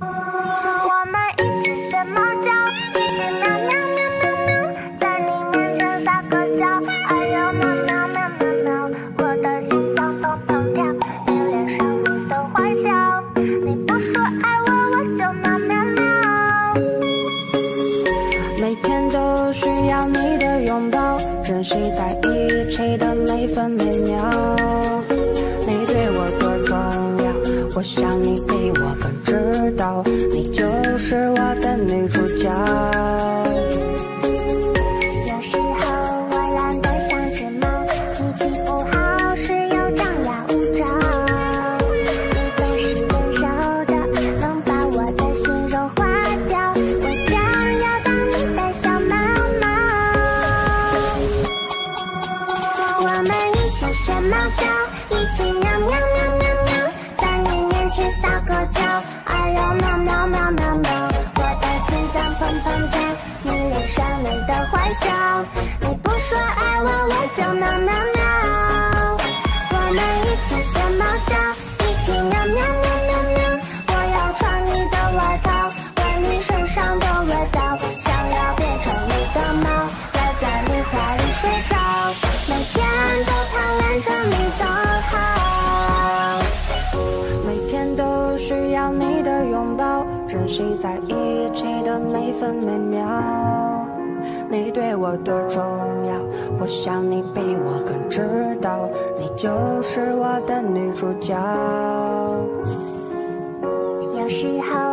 我们一起学猫叫，一起喵喵喵喵喵，在你面前撒个娇。哎呦喵喵喵喵喵，我的心脏砰砰跳，你脸上你的坏笑。你不说爱我，我就喵喵喵。每天都需要你的拥抱，珍惜在一起的每分每秒。你对我多重要，我想你比我更你就是我的女主角。有时候我懒得像只猫，脾气不好时又张牙舞爪。你总是温柔的，能把我的心融化掉。我想要当你的小猫猫。我们一起学猫叫，一起喵喵喵，心脏砰砰跳，你脸上你的坏笑。你不说爱我，我就喵喵喵。我们一起学猫叫，一起喵喵喵喵喵。我要穿你的外套，闻你身上的味道，想要变成你的猫，赖在你怀里睡着，每天都贪恋着你的好。每天都需要你的拥抱，珍惜在一起的每分每秒。你对我多重要，我想你比我更知道，你就是我的女主角。有时候